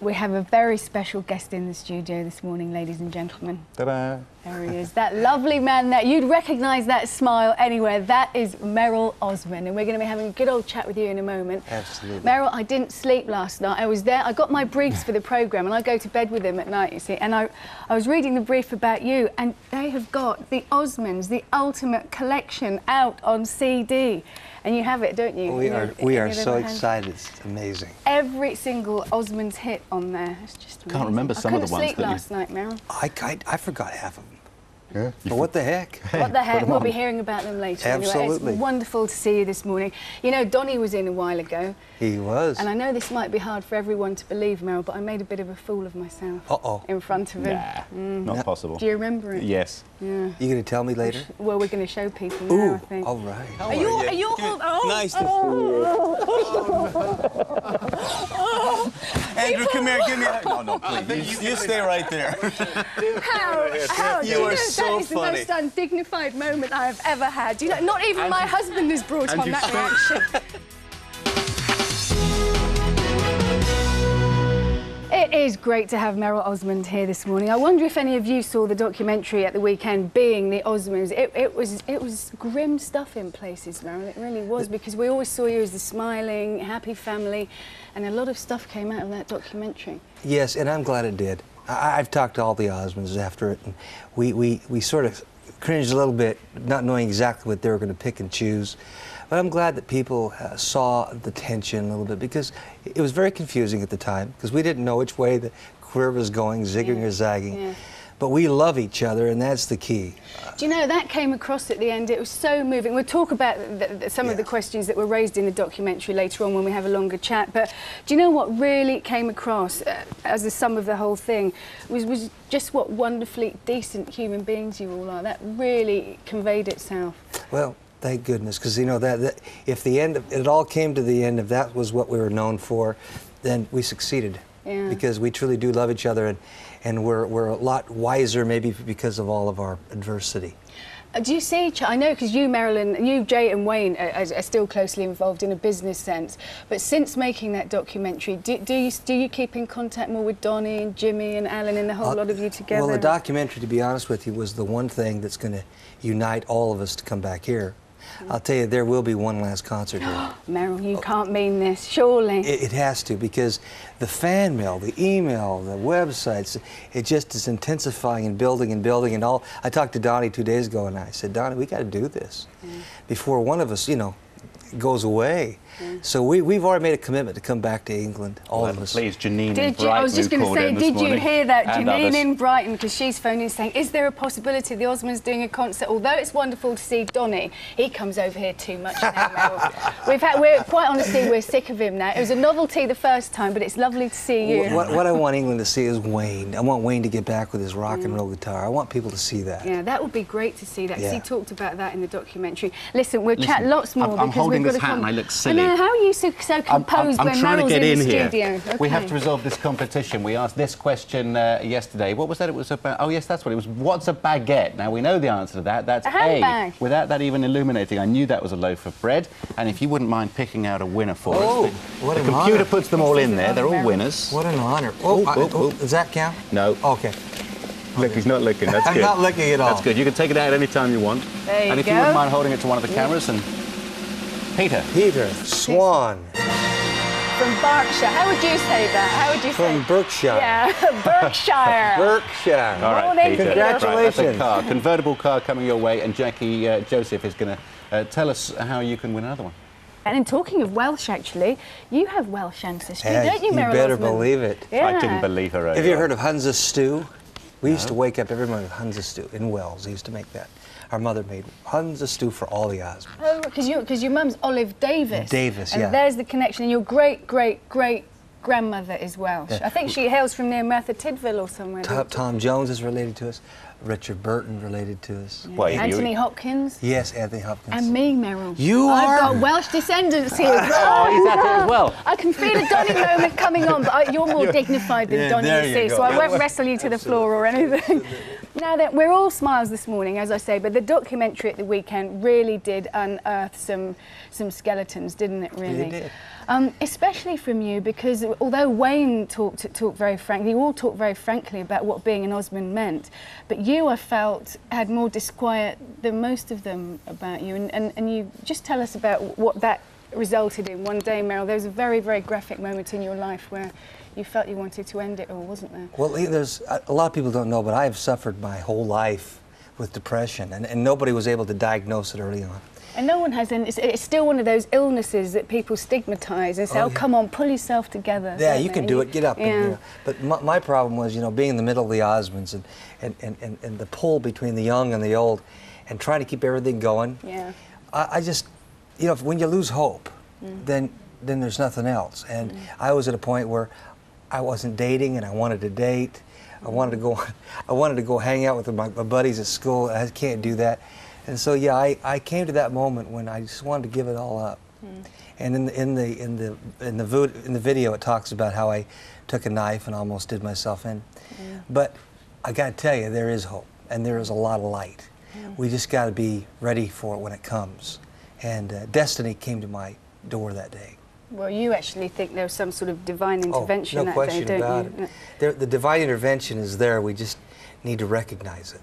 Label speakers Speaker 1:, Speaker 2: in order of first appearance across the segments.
Speaker 1: We have a very special guest in the studio this morning, ladies and gentlemen.
Speaker 2: Ta-da.
Speaker 1: There he is, that lovely man that you'd recognise that smile anywhere. That is Merrill Osmond, and we're going to be having a good old chat with you in a moment.
Speaker 3: Absolutely.
Speaker 1: Merrill, I didn't sleep last night. I was there. I got my briefs for the programme, and I go to bed with them at night. You see, and I, I was reading the brief about you, and they have got the Osmonds, the ultimate collection, out on CD, and you have it, don't you?
Speaker 3: We
Speaker 1: You know,
Speaker 3: are we are so
Speaker 1: hand.
Speaker 3: excited. It's amazing.
Speaker 1: Every single Osmonds hit on there. It's just amazing.
Speaker 2: remember some of
Speaker 1: I
Speaker 2: the
Speaker 1: couldn't
Speaker 2: ones
Speaker 1: sleep
Speaker 2: that you-
Speaker 1: last night, Merrill.
Speaker 3: I, I, I forgot half of them.
Speaker 2: Yeah.
Speaker 3: But what the heck?
Speaker 1: What the heck? We'll
Speaker 2: on.
Speaker 1: be hearing about them later.
Speaker 3: Absolutely.
Speaker 1: Anyway, it's wonderful to see you this morning. You know, Donny was in a while ago,
Speaker 3: He was.
Speaker 1: and I know this might be hard for everyone to believe, Merrill, but I made a bit of a fool of myself
Speaker 3: Uh-oh.
Speaker 1: in front of him.
Speaker 2: Nah, mm. not possible.
Speaker 1: Do you remember it?
Speaker 2: Yes.
Speaker 1: Yeah.
Speaker 3: You gonna tell me later?
Speaker 1: Well, we're going to show people now, I think.
Speaker 3: all right.
Speaker 1: Are you? Are you? hold- oh,
Speaker 3: Nice to oh.
Speaker 4: Andrew, come here, give me a No, no, please. You, you stay right there.
Speaker 1: How? How?
Speaker 4: You are
Speaker 1: know,
Speaker 4: so
Speaker 1: That is
Speaker 4: funny.
Speaker 1: the most undignified moment I have ever had. You know? Not even my husband has brought on that
Speaker 2: spoke-
Speaker 1: reaction. It is great to have Merrill Osmond here this morning. I wonder if any of you saw the documentary at the weekend, Being the Osmonds. It, it was it was grim stuff in places, Merrill. It really was because we always saw you as the smiling, happy family, and a lot of stuff came out of that documentary.
Speaker 3: Yes, and I'm glad it did. I, I've talked to all the Osmonds after it, and we, we, we sort of cringed a little bit, not knowing exactly what they were going to pick and choose. But I'm glad that people uh, saw the tension a little bit because it was very confusing at the time because we didn't know which way the career was going, zigging
Speaker 1: Yeah,
Speaker 3: or zagging.
Speaker 1: yeah.
Speaker 3: But we love each other, and that's the key.
Speaker 1: Do you know that came across at the end? It was so moving. We'll talk about the, the, some of the questions that were raised in the documentary later on when we have a longer chat. But do you know what really came across uh, as the sum of the whole thing was was just what wonderfully decent human beings you all are. That really conveyed itself.
Speaker 3: Well, thank goodness, because you know that, that if the end, of, it all came to the end, if that was what we were known for, then we succeeded.
Speaker 1: Yeah.
Speaker 3: Because we truly do love each other, and and we're we're a lot wiser maybe because of all of our adversity.
Speaker 1: Uh, do you see each I know because you, Marilyn, you, Jay, and Wayne are, are, are still closely involved in a business sense. But since making that documentary, do, do you do you keep in contact more with Donny and Jimmy and Alan and the whole
Speaker 3: Uh,
Speaker 1: lot of you together?
Speaker 3: Well, the documentary, to be honest with you, was the one thing that's going to unite all of us to come back here. I'll tell you, there will be one last concert here.
Speaker 1: Merrill, you can't mean this, surely.
Speaker 3: It, it has to because the fan mail, the email, the websites, it just is intensifying and building and building and all. I talked to Donny two days ago and I said, Donny, we got to do this mm. before one of us, you know, goes away. So we, we've already made a commitment to come back to England, all
Speaker 2: Well,
Speaker 3: of us.
Speaker 2: Please, Janine in
Speaker 1: Did you, I was just going to say,
Speaker 2: in this
Speaker 1: did you hear that? Janine
Speaker 2: others.
Speaker 1: in Brighton, because she's phoning saying, is there a possibility the Osmonds doing a concert? Although it's wonderful to see Donny, he comes over here too much now, We've had, we're, quite honestly, we're sick of him now. It was a novelty the first time, but it's lovely to see you.
Speaker 3: What, what, what I want England to see is Wayne. I want Wayne to get back with his rock and roll guitar. I want people to see that.
Speaker 1: Yeah, that would be great to see that. 'cause He
Speaker 3: Yeah.
Speaker 1: talked about that in the documentary. Listen, we'll chat lots more
Speaker 2: I'm- I'm
Speaker 1: because
Speaker 2: holding
Speaker 1: we've got
Speaker 2: this
Speaker 1: a
Speaker 2: hat
Speaker 1: com-
Speaker 2: and I look silly.
Speaker 1: I know, how are you so, so
Speaker 2: I'm,
Speaker 1: composed
Speaker 2: I'm,
Speaker 1: when
Speaker 2: I'm trying
Speaker 1: Merrill's
Speaker 2: to get
Speaker 1: in,
Speaker 2: in,
Speaker 1: the
Speaker 2: here.
Speaker 1: studio?
Speaker 2: We have to resolve this competition. We asked this question uh, yesterday. What was that? It was about. Oh yes, that's what it was. What's a baguette? Now we know the answer to that. That's
Speaker 1: A handbag.
Speaker 2: Without that even illuminating, I knew that was a loaf of bread. And if you wouldn't mind picking out a winner for
Speaker 3: Oh,
Speaker 2: us, the,
Speaker 3: what
Speaker 2: the computer
Speaker 3: honor.
Speaker 2: puts them all
Speaker 1: This
Speaker 2: in there. They're all winners.
Speaker 3: What an honor. Oh,
Speaker 2: Oh,
Speaker 3: I-
Speaker 2: oh,
Speaker 3: oh,
Speaker 2: oh.
Speaker 3: does that count?
Speaker 2: No.
Speaker 3: Okay.
Speaker 2: Look, he's not looking. That's
Speaker 3: I'm
Speaker 2: good.
Speaker 3: not looking at all.
Speaker 2: That's good. You can take it out any time you want.
Speaker 1: There you
Speaker 2: and if
Speaker 1: go.
Speaker 2: you wouldn't mind holding it to one of the cameras and. Peter.
Speaker 3: Peter Swan
Speaker 1: From Berkshire. How would you say that? How would you
Speaker 3: from
Speaker 1: say?
Speaker 3: From Berkshire.
Speaker 1: Yeah, Berkshire.
Speaker 3: Berkshire.
Speaker 2: All right,
Speaker 1: Morning,
Speaker 2: Peter.
Speaker 1: Peter.
Speaker 2: Right, that's a
Speaker 3: Congratulations.
Speaker 2: car, convertible car coming your way, and Jackie uh, Joseph is going to uh, tell us how you can win another one.
Speaker 1: And in talking of Welsh, actually, you have Welsh ancestry,
Speaker 3: Yeah,
Speaker 1: don't you,
Speaker 3: you
Speaker 1: Merrill
Speaker 3: better
Speaker 1: Osmond?
Speaker 3: believe it.
Speaker 1: Yeah.
Speaker 2: I didn't believe her. Either.
Speaker 3: Have you heard of Hunza stew? We used to wake up every morning with Hunza stew in Wells. They used to make that. Our mother made Hunza stew for all the Osmonds.
Speaker 1: Oh, because you, because your mum's Olive Davis.
Speaker 3: Davis,
Speaker 1: and
Speaker 3: yeah.
Speaker 1: there's the connection. And your great, great, great grandmother is Welsh.
Speaker 3: Yeah.
Speaker 1: I think she hails from near Merthyr Tydfil or somewhere.
Speaker 3: Tom, Tom Jones is related to us. Richard Burton related to us.
Speaker 2: Well, you-
Speaker 1: Anthony Hopkins.
Speaker 3: Yes, Anthony Hopkins.
Speaker 1: And me, Merrill.
Speaker 3: You
Speaker 1: I've
Speaker 3: are?
Speaker 1: got Welsh descendants here well.
Speaker 2: Oh, he's at it as well.
Speaker 1: I can feel a Donny moment coming on, but I, you're more dignified than
Speaker 3: Yeah,
Speaker 1: Donny,
Speaker 3: there
Speaker 1: you
Speaker 3: you
Speaker 1: see, so I won't wrestle you to the floor or anything. Now that we're all smiles this morning, as I say, but the documentary at the weekend really did unearth some some skeletons, didn't it? Really,
Speaker 3: it did.
Speaker 1: Um, especially from you, because although Wayne talked talked very frankly, you all talked very frankly about what being an Osmond meant, but you, I felt, had more disquiet than most of them about you, and, and, and you just tell us about what that resulted in one day, Merrill. There was a very very graphic moment in your life where you felt you wanted to end it all, wasn't there?
Speaker 3: Well, eh, there's uh, a lot of people don't know, but I have suffered my whole life with depression, and, and nobody was able to diagnose it early on.
Speaker 1: And no one has, and it's, it's still one of those illnesses that people stigmatise and say,
Speaker 3: Oh,
Speaker 1: oh,
Speaker 3: yeah.
Speaker 1: come on, pull yourself together.
Speaker 3: Yeah, you can do it. Get up.
Speaker 1: Yeah.
Speaker 3: And, you know. But my, my problem was, you know, being in the middle of the Osmonds and, and, and, and, and the pull between the young and the old and trying to keep everything going.
Speaker 1: Yeah.
Speaker 3: I, I just, you know, when you lose hope,
Speaker 1: Mm.
Speaker 3: then then there's nothing else. And mm. I was at a point where I wasn't dating and I wanted to date. I wanted to go, I wanted to go hang out with my, my buddies at school. I can't do that. And so yeah, I, I came to that moment when I just wanted to give it all up.
Speaker 1: Mm.
Speaker 3: And in the in the in the in the vo- in the video, it talks about how I took a knife and almost did myself in. But I got to tell you, there is hope and there is a lot of light. We just got to be ready for it when it comes. And uh, destiny came to my door that day.
Speaker 1: Well, you actually think there was some sort of divine intervention
Speaker 3: oh, no
Speaker 1: that
Speaker 3: question
Speaker 1: day, don't
Speaker 3: about
Speaker 1: you?
Speaker 3: it. There, the divine intervention is there. We just need to recognize it.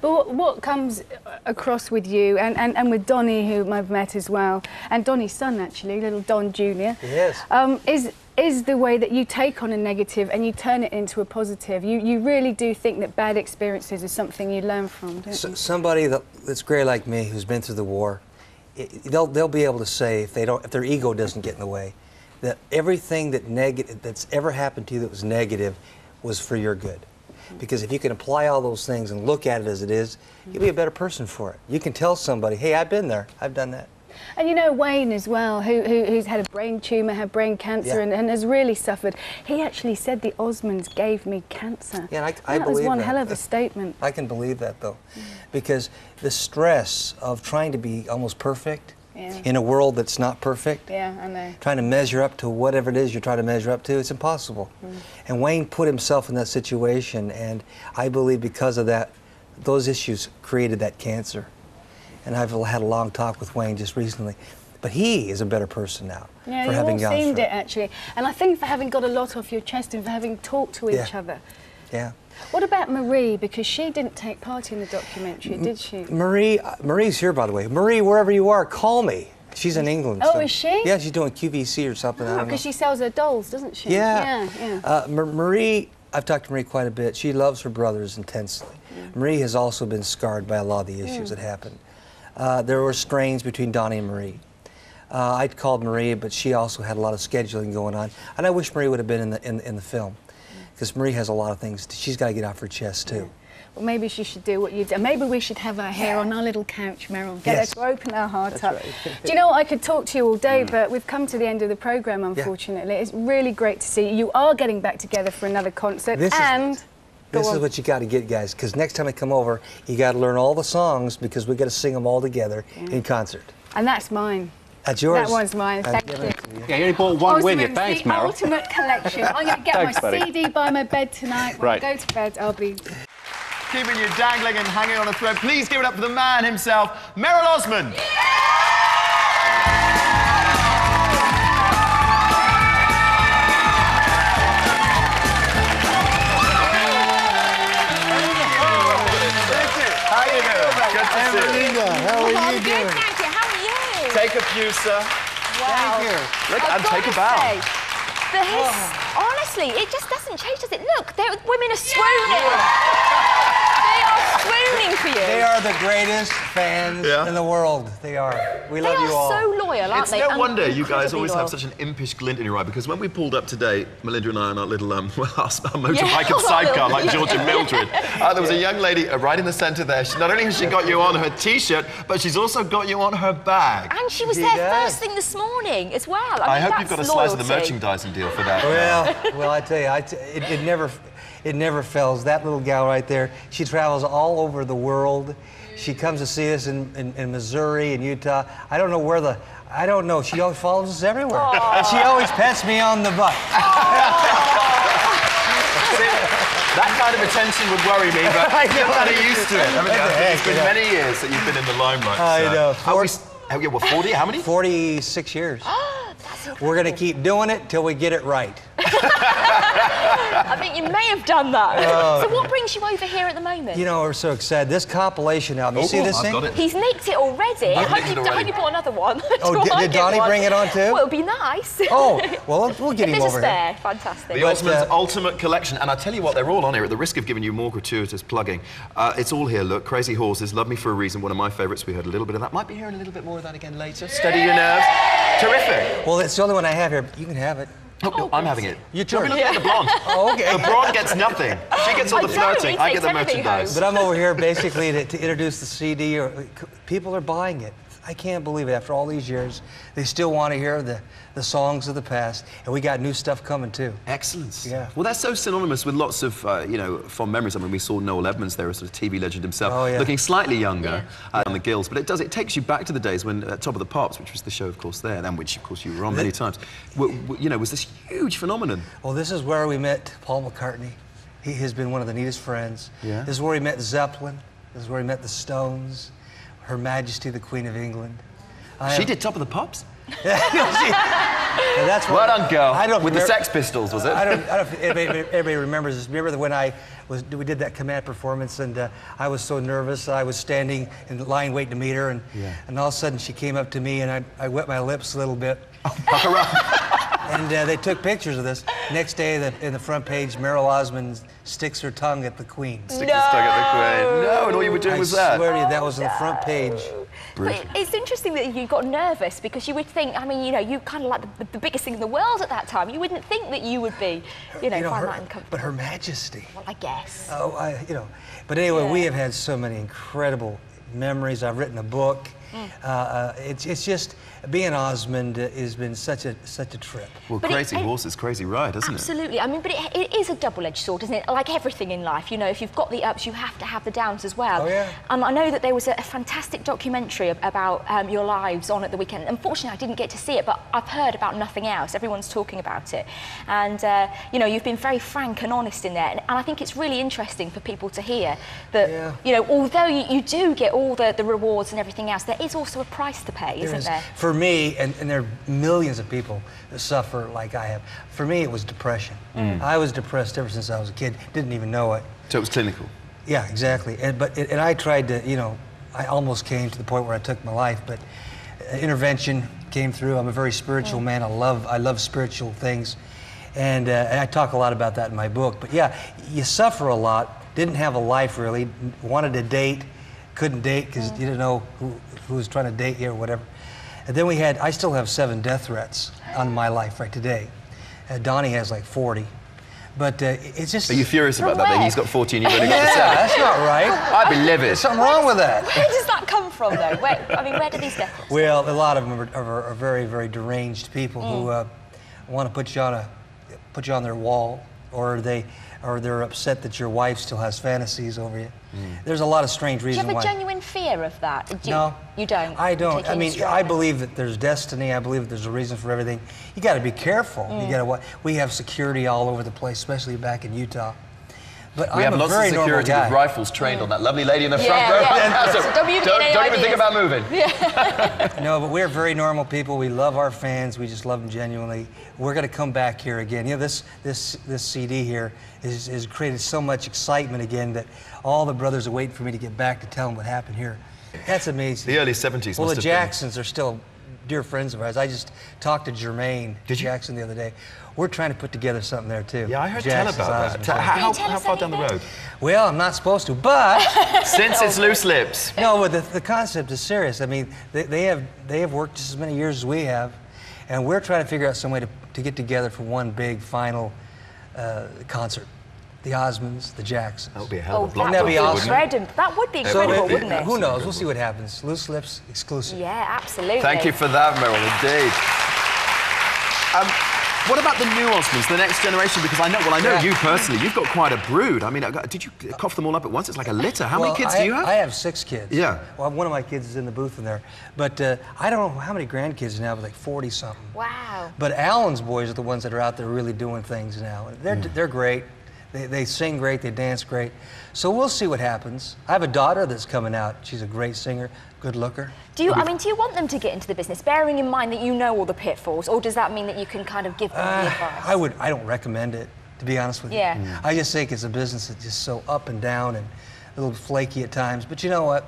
Speaker 1: But what, what comes across with you and, and, and with Donny, whom I've met as well, and Donny's son actually, little Don Jr.,
Speaker 3: Yes.
Speaker 1: um, is, is the way that you take on a negative and you turn it into a positive. You, you really do think that bad experiences is something you learn from, don't
Speaker 3: S-
Speaker 1: you?
Speaker 3: somebody that, that's grey like me, who's been through the war, i they'll, they'll be able to say if they don't, if their ego doesn't get in the way, that everything that negative that's ever happened to you that was negative was for your good. Because if you can apply all those things and look at it as it is, you'll be a better person for it. You can tell somebody, "Hey, I've been there. I've done that."
Speaker 1: And you know Wayne as well, who, who, who's had a brain tumour, had brain cancer,
Speaker 3: Yeah.
Speaker 1: and, and has really suffered. He actually said the Osmonds gave me cancer.
Speaker 3: Yeah, I- I
Speaker 1: that was
Speaker 3: believe
Speaker 1: one
Speaker 3: that.
Speaker 1: hell of a statement.
Speaker 3: I can believe that though, because the stress of trying to be almost perfect
Speaker 1: Yeah.
Speaker 3: in a world that's not perfect.
Speaker 1: Yeah, I know.
Speaker 3: trying to measure up to whatever it is you're trying to measure up to, it's impossible. Mm. And Wayne put himself in that situation, and I believe because of that, those issues created that cancer. And I've had a long talk with Wayne just recently. But he is a better person now
Speaker 1: Yeah,
Speaker 3: for having gone
Speaker 1: seemed
Speaker 3: through
Speaker 1: it actually. And I think for having got a lot off your chest and for having talked to
Speaker 3: Yeah.
Speaker 1: each other.
Speaker 3: Yeah.
Speaker 1: What about Marie? Because she didn't take part in the documentary, did she?
Speaker 3: Marie, uh, Marie's here, by the way. Marie, wherever you are, call me. She's in England.
Speaker 1: Oh, is she?
Speaker 3: Yeah, she's doing QVC or something. I.
Speaker 1: Because she sells her dolls, doesn't she?
Speaker 3: Yeah.
Speaker 1: Yeah, yeah.
Speaker 3: Uh, Marie, I've talked to Marie quite a bit. She loves her brothers intensely. Marie has also been scarred by a lot of the issues that happened. Uh, there were strains between Donny and Marie. Uh, I called Marie, but she also had a lot of scheduling going on. And I wish Marie would have been in the, in, in the film. Because Marie has a lot of things. She's got to get off her chest, too.
Speaker 1: Well, maybe she should do what you do. Maybe we should have her here on our little couch, Merrill. Get
Speaker 3: Yes.
Speaker 1: her to open her heart
Speaker 3: That's
Speaker 1: up.
Speaker 3: right.
Speaker 1: do you know what? I could talk to you all day, but we've come to the end of the programme, unfortunately. It's really great to see you. You are getting back together for another concert.
Speaker 3: This is-
Speaker 1: and. Go
Speaker 3: This is what you got to get, guys, because next time I come over, you got to learn all the songs because we got to sing them all together in concert.
Speaker 1: And that's mine.
Speaker 3: That's yours.
Speaker 1: That one's mine. Thank you.
Speaker 3: it to you.
Speaker 2: Yeah, you only bought one win.
Speaker 1: Osmond's
Speaker 2: Thanks,
Speaker 1: the
Speaker 2: Merrill.
Speaker 1: ultimate collection. I'm going to get
Speaker 2: Thanks,
Speaker 1: my
Speaker 2: buddy.
Speaker 1: CD by my bed tonight. When
Speaker 2: Right.
Speaker 1: I go to bed, I'll be.
Speaker 4: Keeping you dangling and hanging on a thread. Please give it up for the man himself, Merrill Osmond. How Take a few, sir.
Speaker 5: wow.
Speaker 3: you.
Speaker 4: Look,
Speaker 5: I've
Speaker 4: and take a bow.
Speaker 5: say, The his, oh. honestly, it just doesn't change, does it? Look, they're- women are swooning. they are swooning for you.
Speaker 3: They are the greatest fans
Speaker 4: Yeah.
Speaker 3: in the world. They are. We
Speaker 5: They
Speaker 3: love
Speaker 5: are
Speaker 3: you all.
Speaker 5: They're so loyal, aren't
Speaker 4: It's
Speaker 5: they?
Speaker 4: no
Speaker 5: Un-
Speaker 4: wonder you guys always
Speaker 5: loyal.
Speaker 4: have such an impish glint in your eye because when we pulled up today, Melinda and I on our little um, well, our, our motorbike
Speaker 5: Yeah,
Speaker 4: and sidecar like George and Mildred, uh, there was a young lady uh, right in the centre there. She, not only has she got you on her T-shirt, but she's also got you on her bag.
Speaker 5: And she was
Speaker 3: She
Speaker 5: there
Speaker 3: does.
Speaker 5: first thing this morning as well. I, mean,
Speaker 4: I
Speaker 5: hope
Speaker 4: you've got a slice of the merchandising deal for that.
Speaker 3: Well, well, I tell you, I t- it, it never, it never fails. That little gal right there, she travels all over the world. She comes to see us in, in, in Missouri and Utah. I don't know where the, I don't know. She always follows us everywhere, and she always pets me on the butt.
Speaker 4: That kind of attention would worry me, but
Speaker 3: I
Speaker 4: you're
Speaker 3: know.
Speaker 4: kind of used to it. haven't you?
Speaker 3: Heck,
Speaker 4: It's been
Speaker 3: you know.
Speaker 4: many years that you've been in the limelight.
Speaker 3: I
Speaker 4: so.
Speaker 3: know.
Speaker 4: How we, oh, yeah, well, 40? How many?
Speaker 3: 46 years.
Speaker 5: That's
Speaker 3: We're going to keep doing it till we get it right.
Speaker 5: I think you may have done that.
Speaker 3: Oh.
Speaker 5: so what brings you over here at the moment?
Speaker 3: You know, we're so excited. This compilation album, you
Speaker 4: Oh,
Speaker 3: see this
Speaker 4: I've
Speaker 3: thing?
Speaker 4: got it.
Speaker 5: He's nicked it already. I hope you,
Speaker 4: it
Speaker 5: I hope you bought another one.
Speaker 3: Oh, did-
Speaker 5: I
Speaker 3: did Donny
Speaker 5: one?
Speaker 3: bring it on too?
Speaker 5: Well, it'll be nice.
Speaker 3: Oh, well, we'll get
Speaker 5: if
Speaker 3: him
Speaker 5: there's a
Speaker 3: over
Speaker 5: spare,
Speaker 3: here.
Speaker 5: fantastic.
Speaker 4: The
Speaker 3: But,
Speaker 4: Osmonds
Speaker 3: uh,
Speaker 4: Ultimate Collection, and I tell you what, they're all on here. At the risk of giving you more gratuitous plugging, uh, it's all here. Look, Crazy Horses, Love Me for a Reason, one of my favourites. We heard a little bit of that. Might be hearing a little bit more of that again later. Steady your nerves. Terrific.
Speaker 3: Well, it's the only one I have here. You can have it.
Speaker 4: Oh, no, I'm having it.
Speaker 3: Your
Speaker 4: Don't be
Speaker 3: turn.
Speaker 4: looking at the blonde.
Speaker 3: Oh, okay.
Speaker 4: The blonde gets nothing. She gets all
Speaker 5: I
Speaker 4: the
Speaker 5: don't,
Speaker 4: flirting.
Speaker 5: he
Speaker 4: I get the
Speaker 5: everything
Speaker 4: merchandise.
Speaker 3: But I'm over here basically to, to introduce the CD. Or people are buying it. I can't believe it. After all these years, they still want to hear the, the songs of the past, and we got new stuff coming too.
Speaker 4: Excellence.
Speaker 3: Yeah.
Speaker 4: Well, that's so synonymous with lots of, uh, you know, fond memories. I mean, we saw Noel Edmonds there, a sort of TV legend himself,
Speaker 3: Oh, yeah.
Speaker 4: looking slightly younger uh, on the gills. But it does, it takes you back to the days when uh, Top of the Pops, which was the show, of course, there, and which, of course, you were on many times, w- w- you know, was this huge phenomenon.
Speaker 3: Well, this is where we met Paul McCartney. He has been one of the neatest friends.
Speaker 4: Yeah.
Speaker 3: This is where he met Zeppelin. This is where he met the Stones, Her Majesty the Queen of England. I
Speaker 4: She did Top of the Pops?
Speaker 3: That's
Speaker 4: Well
Speaker 3: what-
Speaker 4: done, girl.
Speaker 3: I don't
Speaker 4: with the Sex Pistols, was it?
Speaker 3: I don't, I don't know if everybody, everybody remembers this. Remember when I was, we did that command performance and uh, I was so nervous. I was standing in line waiting to meet her, and,
Speaker 4: Yeah.
Speaker 3: and all of a sudden she came up to me and I, I wet my lips a little bit.
Speaker 4: Around.
Speaker 3: And uh, they took pictures of this. Next day, the, in the front page, Merrill Osmond sticks her tongue at the Queen.
Speaker 4: Stick the stung at the Queen. No, and all you were doing
Speaker 3: I
Speaker 4: was that.
Speaker 3: swear to you, that was on the front page.
Speaker 5: But it's interesting that you got nervous because you would think, I mean, you know, you kind of like the, the biggest thing in the world at that time. You wouldn't think that you would be, you know, find
Speaker 3: her-
Speaker 5: that uncomfortable.
Speaker 3: but Her Majesty.
Speaker 5: Well, I guess.
Speaker 3: Oh, I, you know. But anyway, we have had so many incredible memories. I've written a book.
Speaker 5: Mm.
Speaker 3: Uh, uh, it's, it's just being Osmond uh, has been such a such a trip.
Speaker 4: Well,
Speaker 5: But
Speaker 4: crazy
Speaker 5: it-
Speaker 4: is crazy ride, isn't it?
Speaker 5: Absolutely. I mean, but it, it is a double-edged sword, isn't it? Like everything in life, you know, if you've got the ups, you have to have the downs as well.
Speaker 3: Oh, yeah.
Speaker 5: Um, I know that there was a, a fantastic documentary about um, your lives on at the weekend. Unfortunately, I didn't get to see it, but I've heard about nothing else. Everyone's talking about it, and uh, you know, you've been very frank and honest in there, and, and I think it's really interesting for people to hear that,
Speaker 3: Yeah.
Speaker 5: you know, although you, you do get all the, the rewards and everything else, there is also a price to pay,
Speaker 3: There
Speaker 5: isn't
Speaker 3: is-
Speaker 5: there?
Speaker 3: For me, and, and there are millions of people that suffer like I have. For me, it was depression.
Speaker 4: Mm.
Speaker 3: I was depressed ever since I was a kid. Didn't even know it.
Speaker 4: So it was clinical.
Speaker 3: Yeah, exactly. And, but and I tried to, you know, I almost came to the point where I took my life, but uh, intervention came through. I'm a very spiritual man. I love I love spiritual things, and, uh, and I talk a lot about that in my book. But yeah, you suffer a lot. Didn't have a life really. Wanted to date, couldn't date because you didn't know who, who was trying to date you or whatever. And then we had. I still have seven death threats on my life right today. Uh, Donny has like 40. But uh, it's just.
Speaker 4: Are you furious
Speaker 5: From
Speaker 4: about that? That
Speaker 5: where?
Speaker 4: he's got 14, you've only got
Speaker 3: Yeah,
Speaker 4: the seven.
Speaker 3: that's not right.
Speaker 4: I'd be livid.
Speaker 3: There's something wrong with that.
Speaker 5: Where does that come from, though? Where, I mean, where do these death threats
Speaker 3: Well, a lot of them are, are, are very, very deranged people who
Speaker 5: Mm.
Speaker 3: uh, want to put you on a put you on their wall, or they or they're upset that your wife still has fantasies over you. There's a lot of strange reasons.
Speaker 5: Do you have a
Speaker 3: why.
Speaker 5: genuine fear of that? Do you,
Speaker 3: no,
Speaker 5: You don't?
Speaker 3: I don't. I mean. I believe that there's destiny. I believe that there's a reason for everything. You got to be careful.
Speaker 5: Mm.
Speaker 3: You got to. We have security all over the place, especially back in Utah. But
Speaker 4: We
Speaker 3: I'm
Speaker 4: have
Speaker 3: a
Speaker 4: lots of
Speaker 3: very normal
Speaker 4: security with rifles trained on that lovely lady in the front row.
Speaker 5: yeah.
Speaker 4: So
Speaker 5: So don't even
Speaker 4: don't,
Speaker 5: get any
Speaker 4: don't even think about moving.
Speaker 3: No, but we're very normal people. We love our fans. We just love them genuinely. We're going to come back here again. You know, this this this CD here is, has created so much excitement again that all the brothers are waiting for me to get back to tell them what happened here. That's amazing.
Speaker 4: The early 70s
Speaker 3: Well,
Speaker 4: must
Speaker 3: the
Speaker 4: have
Speaker 3: Jacksons are still dear friends of ours. I just talked to Jermaine
Speaker 4: Did you?
Speaker 3: Jackson the other day. We're trying to put together something there too.
Speaker 4: Yeah, I heard tell about that.
Speaker 3: Osmonds.
Speaker 4: Ta- How,
Speaker 5: tell
Speaker 4: how
Speaker 5: us
Speaker 4: far down the road?
Speaker 3: Well, I'm not supposed to, but.
Speaker 4: Since it's loose lips.
Speaker 3: No, but the, the concept is serious. I mean, they, they have they have worked just as many years as we have, and we're trying to figure out some way to, to get together for one big final uh, concert. The Osmonds, the Jacksons.
Speaker 4: That would be a hell
Speaker 5: Oh,
Speaker 4: of a
Speaker 5: that
Speaker 4: block.
Speaker 5: would
Speaker 3: That'd
Speaker 5: be
Speaker 3: be awesome.
Speaker 5: incredible. That would be incredible,
Speaker 3: it-
Speaker 5: wouldn't it?
Speaker 3: who knows? We'll see what happens. Loose lips exclusive.
Speaker 5: Yeah, absolutely.
Speaker 4: Thank you for that, Merrill, indeed. Um, what about the new Osmonds, the next generation? Because I know, well, I know
Speaker 3: Yeah.
Speaker 4: you personally. You've got quite a brood. I mean, did you cough them all up at once? It's like a litter. How
Speaker 3: Well,
Speaker 4: many kids
Speaker 3: I,
Speaker 4: do you have?
Speaker 3: I have six kids.
Speaker 4: Yeah.
Speaker 3: Well, one of my kids is in the booth in there, but uh, I don't know how many grandkids now, but like 40 something.
Speaker 5: Wow.
Speaker 3: But Alan's boys are the ones that are out there really doing things now. They're,
Speaker 4: Mm.
Speaker 3: they're great. They, they sing great, they dance great. So we'll see what happens. I have a daughter that's coming out. She's a great singer, good looker.
Speaker 5: Do you? I mean, do you want them to get into the business, bearing in mind that you know all the pitfalls, or does that mean that you can kind of give them the
Speaker 3: Uh,
Speaker 5: advice?
Speaker 3: I would. I don't recommend it, to be honest with you.
Speaker 5: Yeah. Mm.
Speaker 3: I just think it's a business that's just so up and down and a little flaky at times. But you know what?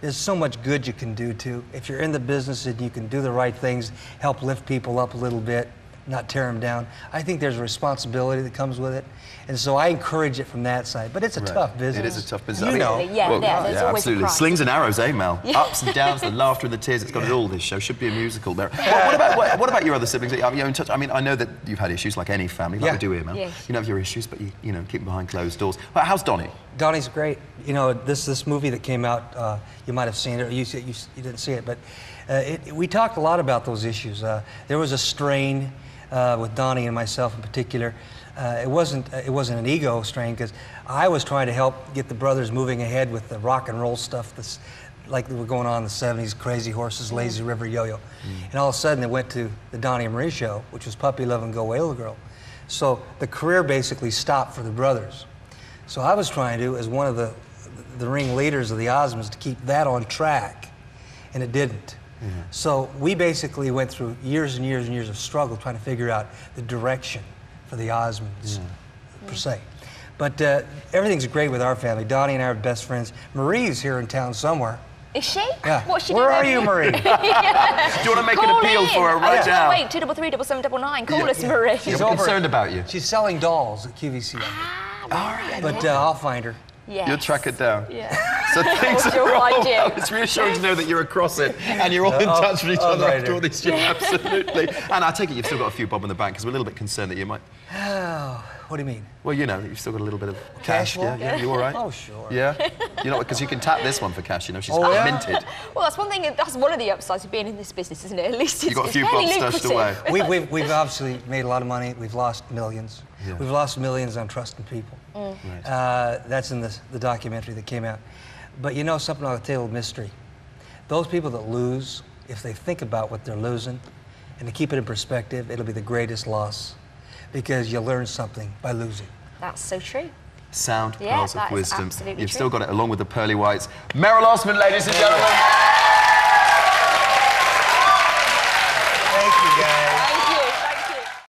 Speaker 3: There's so much good you can do too. If you're in the business and you can do the right things, help lift people up a little bit, not tear them down. I think there's a responsibility that comes with it, and so I encourage it from that side. But it's a tough business.
Speaker 4: It is a tough business.
Speaker 3: You know.
Speaker 5: Yeah, yeah, there's always a
Speaker 4: absolutely. Slings and arrows, eh, Mel? Yeah. Ups and downs, the laughter and the tears. It's got it all. This show should be a musical. There. What, what about what, what about your other siblings? Are you in touch? I mean, I know that you've had issues like any family, like
Speaker 3: Yeah.
Speaker 4: we do here, Mel.
Speaker 5: Yes.
Speaker 4: You know have your issues, but you, you know keep them behind closed doors. Well, how's Donny?
Speaker 3: Donny's great. You know, this this movie that came out, uh, you might have seen it. Or you, you you didn't see it, but uh, it, we talked a lot about those issues. Uh, there was a strain uh, with Donny and myself in particular. Uh, it wasn't it wasn't an ego strain because I was trying to help get the brothers moving ahead with the rock and roll stuff that's like that were going on in the 70s, Crazy Horses, Lazy River Yo-Yo. And all of a sudden it went to the Donny and Marie show, which was Puppy Love and Go Whale Girl. So the career basically stopped for the brothers. So I was trying to, as one of the, the ring leaders of the Osmonds, to keep that on track, and it didn't. So we basically went through years and years and years of struggle trying to figure out the direction for the Osmonds, per se. But uh, everything's great with our family. Donny and I are best friends. Marie's here in town somewhere.
Speaker 5: Is she?
Speaker 3: Yeah.
Speaker 5: What's she
Speaker 3: Where
Speaker 5: doing
Speaker 3: are you,
Speaker 5: here?
Speaker 3: Marie?
Speaker 4: Do you want to make
Speaker 5: Call
Speaker 4: an appeal
Speaker 5: in.
Speaker 4: for her
Speaker 5: I
Speaker 4: right
Speaker 5: can't
Speaker 4: now?
Speaker 5: Wait, two double three double seven double nine. Call
Speaker 4: Yeah.
Speaker 5: us, Marie.
Speaker 3: She's
Speaker 4: I'm concerned about you.
Speaker 3: She's selling dolls at QVC.
Speaker 5: Ah, right.
Speaker 3: But uh, I'll find her.
Speaker 5: Yes.
Speaker 4: You'll track it down.
Speaker 5: Yeah.
Speaker 4: So things
Speaker 5: What's your
Speaker 4: are all
Speaker 5: idea?
Speaker 4: well. It's reassuring to know that you're across it and you're all in
Speaker 3: I'll-
Speaker 4: touch with each
Speaker 3: I'll
Speaker 4: other
Speaker 3: write
Speaker 4: after
Speaker 3: her.
Speaker 4: all this year. Absolutely. And I take it you've still got a few bob in the bank because we're a little bit concerned that you might.
Speaker 3: Oh, what do you mean?
Speaker 4: Well, you know, you've still got a little bit of
Speaker 3: Cash
Speaker 4: cash. Yeah,
Speaker 3: flow?
Speaker 4: yeah, you all right?
Speaker 3: Oh, sure.
Speaker 4: Yeah, you know, because you can tap this one for cash. You know, she's
Speaker 3: Oh, yeah?
Speaker 4: minted.
Speaker 5: Well, that's one thing. That's one of the upsides of being in this business, isn't it? At least it's,
Speaker 4: You got a few
Speaker 5: fairly
Speaker 4: bob stashed
Speaker 5: lucrative.
Speaker 4: away.
Speaker 3: we, we've, we've obviously made a lot of money. We've lost millions.
Speaker 4: Yeah.
Speaker 3: We've lost millions on trusting people.
Speaker 5: Mm.
Speaker 4: Right.
Speaker 3: Uh, that's in the, the documentary that came out. But you know something on the tale of mystery? Those people that lose, if they think about what they're losing and to keep it in perspective, it'll be the greatest loss because you learn something by losing.
Speaker 5: That's so true.
Speaker 4: Sound
Speaker 5: Yeah,
Speaker 4: pearls of wisdom. You've
Speaker 5: true.
Speaker 4: still got it along with the pearly whites. Merrill Osmond, ladies and gentlemen.